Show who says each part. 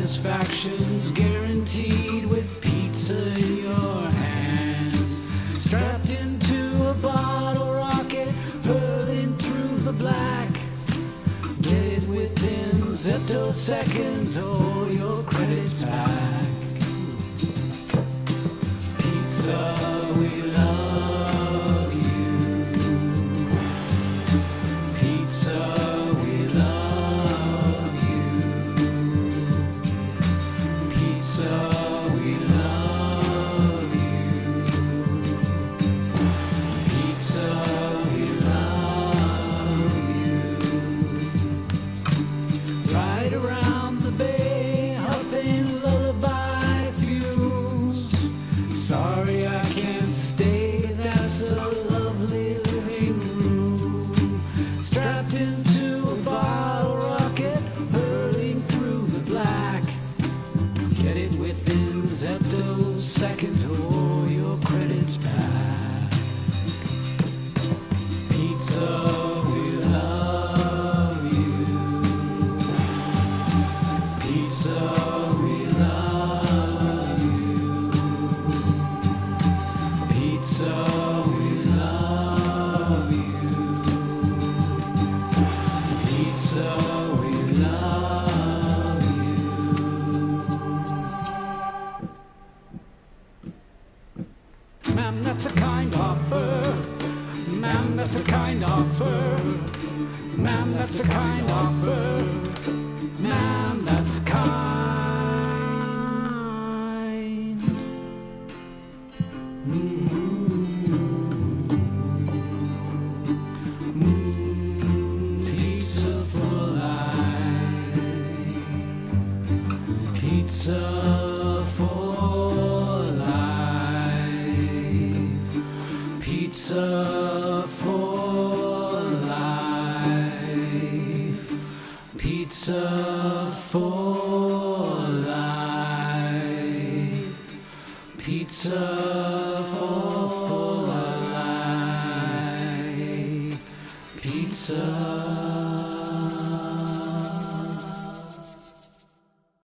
Speaker 1: satisfaction's guaranteed with pizza in your hands. Strapped into a bottle rocket, hurling through the black. Get it within zeptoseconds or your credit's back. Pizza, Into a bottle rocket, hurling through the black. Get it within Ma'am, that's a kind offer. Ma'am, that's a kind offer. Ma'am, that's a kind offer. Ma'am, that's kind. Pizza Pizza for life. Pizza for life. Pizza for life. Pizza for life. Pizza